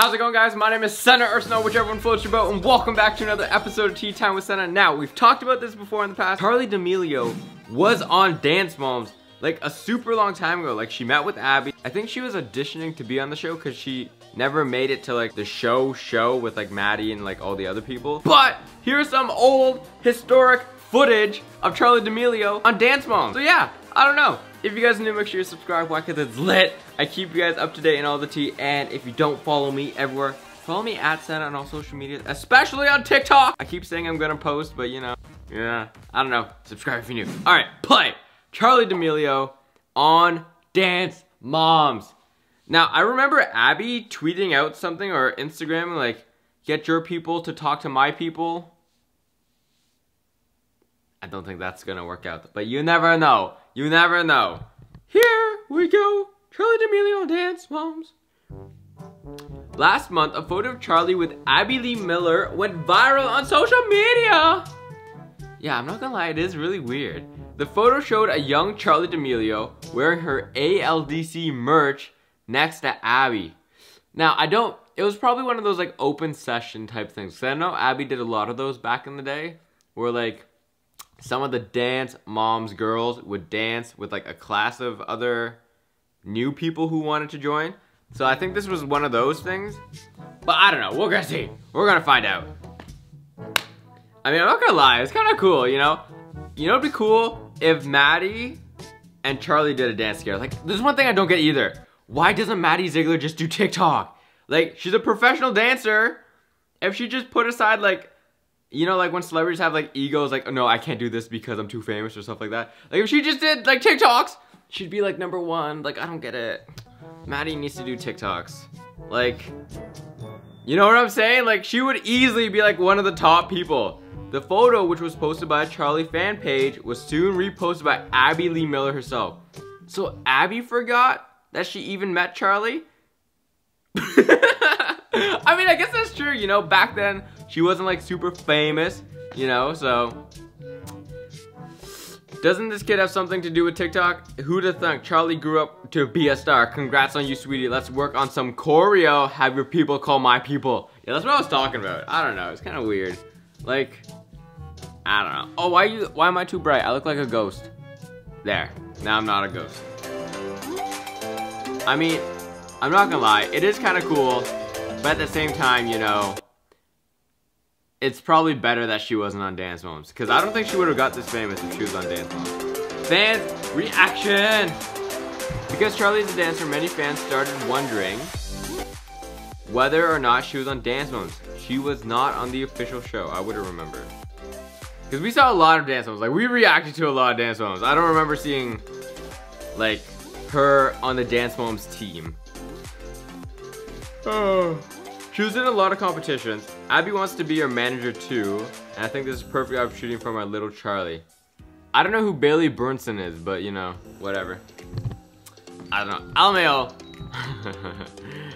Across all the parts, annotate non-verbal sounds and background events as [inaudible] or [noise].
How's it going guys? My name is Senna or whichever one floats your boat, and welcome back to another episode of Tea Time with Senna. Now, we've talked about this before in the past. Charli D'Amelio was on Dance Moms like a super long time ago. Like she met with Abby. I think she was auditioning to be on the show because she never made it to like the show show with like Maddie and like all the other people. But here's some old historic footage of Charli D'Amelio on Dance Moms. So yeah, I don't know. If you guys are new, make sure you subscribe. Why? Because it's lit. I keep you guys up to date in all the tea. And if you don't follow me everywhere, follow me at Senna on all social media, especially on TikTok. I keep saying I'm gonna post, but you know, yeah, I don't know. Subscribe if you're new. All right, play. Charli D'Amelio on Dance Moms. Now, I remember Abby tweeting out something or Instagram like, get your people to talk to my people. I don't think that's gonna work out, but you never know. You never know. Here we go. Charli D'Amelio Dance Moms. Last month, a photo of Charli with Abby Lee Miller went viral on social media. Yeah, I'm not gonna lie, it is really weird. The photo showed a young Charli D'Amelio wearing her ALDC merch next to Abby. Now, I don't, it was probably one of those like open session type things. I know Abby did a lot of those back in the day where like some of the dance moms girls would dance with like a class of other new people who wanted to join. So I think this was one of those things. But I don't know, we're gonna see. We're gonna find out. I mean, I'm not gonna lie, it's kind of cool, you know? You know what'd be cool? If Maddie and Charli did a dance together. Like, there's one thing I don't get either. Why doesn't Maddie Ziegler just do TikTok? Like, she's a professional dancer. If she just put aside, like, you know, like when celebrities have like egos, like, oh, no, I can't do this because I'm too famous or stuff like that. Like, if she just did like TikToks, she'd be like number one. Like, I don't get it. Maddie needs to do TikToks. Like, you know what I'm saying? Like, she would easily be like one of the top people. The photo, which was posted by a Charli fan page, was soon reposted by Abby Lee Miller herself. So Abby forgot that she even met Charli? [laughs] I mean, I guess that's true, you know, back then she wasn't like super famous, you know, so. Doesn't this kid have something to do with TikTok? Who'd have thunk Charli grew up to be a star? Congrats on you, sweetie. Let's work on some choreo. Have your people call my people. Yeah, that's what I was talking about. I don't know. It's kind of weird. Like, I don't know. Oh, why you? Why am I too bright? I look like a ghost. There. Now I'm not a ghost. I mean, I'm not gonna lie. It is kind of cool, but at the same time, you know, it's probably better that she wasn't on Dance Moms because I don't think she would have got this famous if she was on Dance Moms. Fans reaction. Because Charli's a dancer, many fans started wondering whether or not she was on Dance Moms. She was not on the official show. I would have remembered. Because we saw a lot of dance moms. Like, we reacted to a lot of dance moms. I don't remember seeing, like, her on the Dance Moms team. Oh. She was in a lot of competitions. Abby wants to be your manager too. And I think this is perfect opportunity for my little Charli. I don't know who Bailey Burnson is, but you know, whatever. I don't know. Almail.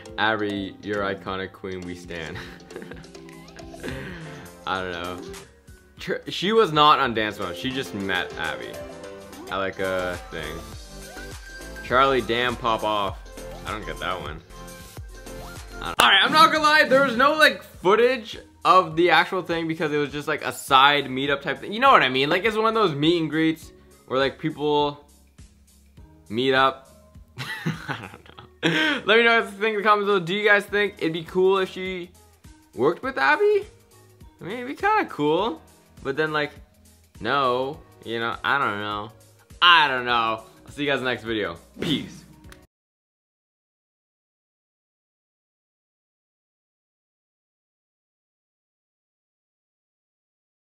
[laughs] Abby, you're iconic queen, we stand. [laughs] I don't know. She was not on Dance Moms. She just met Abby. I like a thing. Charli, damn, pop off. I don't get that one. Alright, I'm not gonna lie, there was no like footage of the actual thing because it was just like a side meetup type thing. You know what I mean? Like it's one of those meet and greets where like people meet up. [laughs] I don't know. Let me know what you think in the comments below. Do you guys think it'd be cool if she worked with Abby? I mean, it'd be kind of cool. But then like, no, you know, I don't know. I don't know. I'll see you guys next video. Peace.